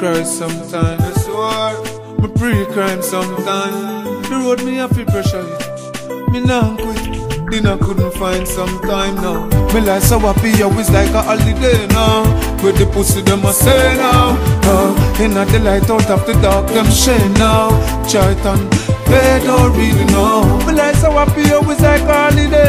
cry sometimes. That's why me pre-crime sometimes. The road me have to pressure it. Me nah quit. Dinner couldn't find some time now. Me life so happy, always like a holiday now. With the pussy them a say now. Uh, in the light out of the dark, them shame now. Charlton, they don't really know. Me like so happy, always like a holiday now. With the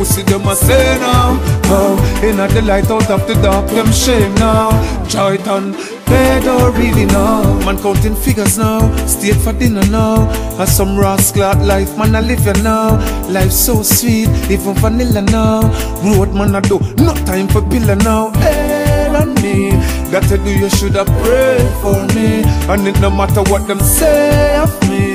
pussy them a say now. Uh, in the light out of the dark, them shame now. Charlton, they don't really know. Man counting figures now, stayed for dinner now. As some rascal at life, man I live here now. Life so sweet, even vanilla now. Road man I do, no time for pillar now. Hell on me, gotta do you shoulda pray for me. And it no matter what them say of me.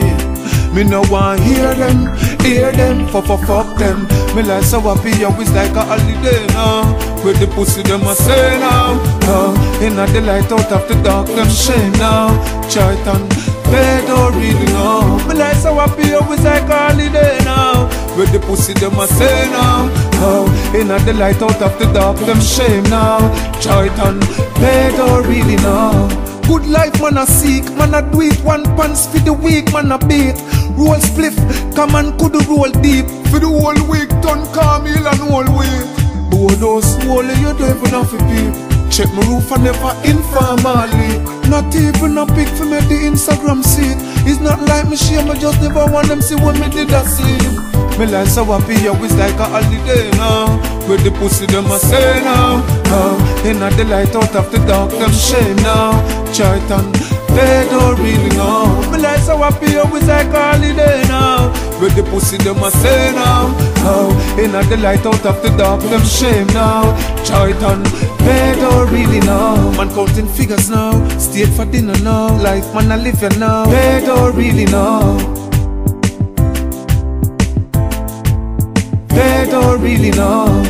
Me no want hear them, hear them, fuck fuck fuck them. Me like so happy, always like a holiday now. With the pussy them a say now, uh, in the light out of the dark, them shame now. Charlton, they don't really know. Me like so happy, always like a holiday now. With the pussy them a say now, uh, in the light out of the dark, them shame now. Charlton, they don't really know. Good life man a seek, man a do it One pants for the week, man a beat. Roll spliff, come and could roll deep. For the whole week, turn Camille and whole week. But those whole you don't even have to peep. Check my roof and never informally Not even a pic for me the Instagram seat. It's not like me shame, I just never want them see when me did a sleep Me like so happy, always like a holiday now. With the pussy them a say now. Uh, In the light out of the dark, them shame now Charlton, they don't really know Me like so happy, always like holiday now. With the pussy them a say now? Uh, In the light out of the dark, them shame now. Charlton, they don't really know Man counting figures now, stayed for dinner now. Life man I live here now, they don't really know They don't really know